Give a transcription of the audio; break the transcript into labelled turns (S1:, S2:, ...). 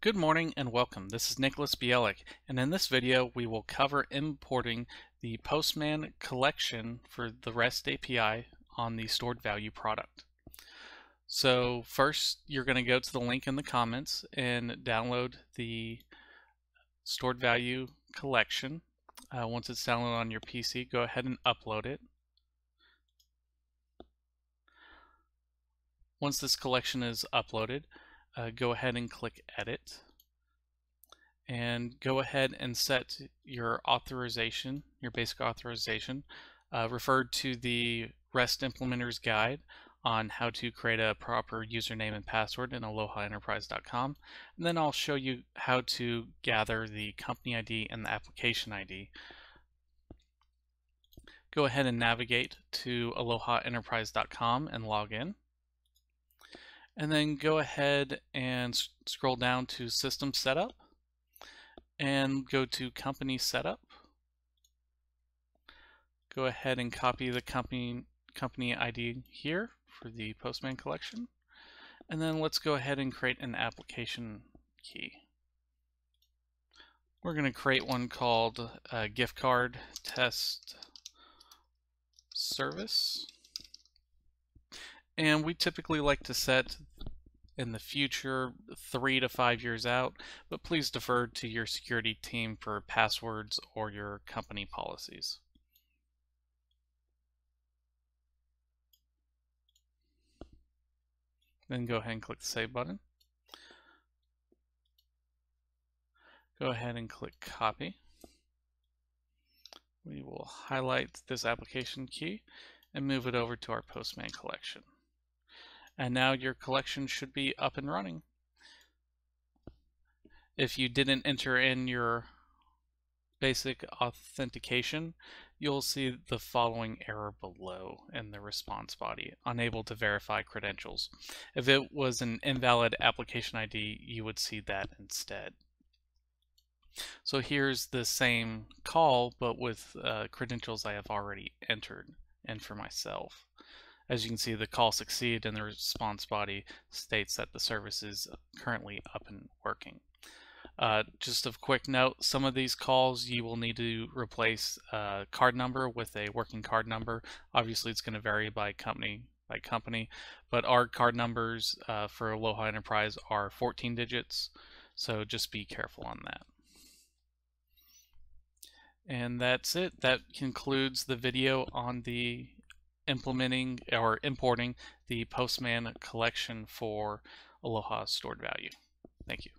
S1: Good morning and welcome. This is Nicholas Bielik and in this video we will cover importing the Postman collection for the REST API on the stored value product. So first you're going to go to the link in the comments and download the stored value collection. Uh, once it's downloaded on your PC go ahead and upload it. Once this collection is uploaded uh, go ahead and click edit and go ahead and set your authorization, your basic authorization, uh, referred to the REST implementers guide on how to create a proper username and password in alohaenterprise.com. And then I'll show you how to gather the company ID and the application ID. Go ahead and navigate to alohaenterprise.com and log in. And then go ahead and scroll down to System Setup and go to Company Setup. Go ahead and copy the company, company ID here for the Postman collection. And then let's go ahead and create an application key. We're going to create one called uh, gift card test service. And we typically like to set in the future, three to five years out, but please defer to your security team for passwords or your company policies. Then go ahead and click the Save button. Go ahead and click Copy. We will highlight this application key and move it over to our Postman collection and now your collection should be up and running. If you didn't enter in your basic authentication, you'll see the following error below in the response body, unable to verify credentials. If it was an invalid application ID, you would see that instead. So here's the same call, but with uh, credentials I have already entered in for myself. As you can see, the call succeeded and the response body states that the service is currently up and working. Uh, just a quick note, some of these calls you will need to replace a card number with a working card number. Obviously it's going to vary by company by company, but our card numbers uh, for Aloha Enterprise are 14 digits, so just be careful on that. And that's it. That concludes the video on the implementing or importing the Postman collection for Aloha stored value. Thank you.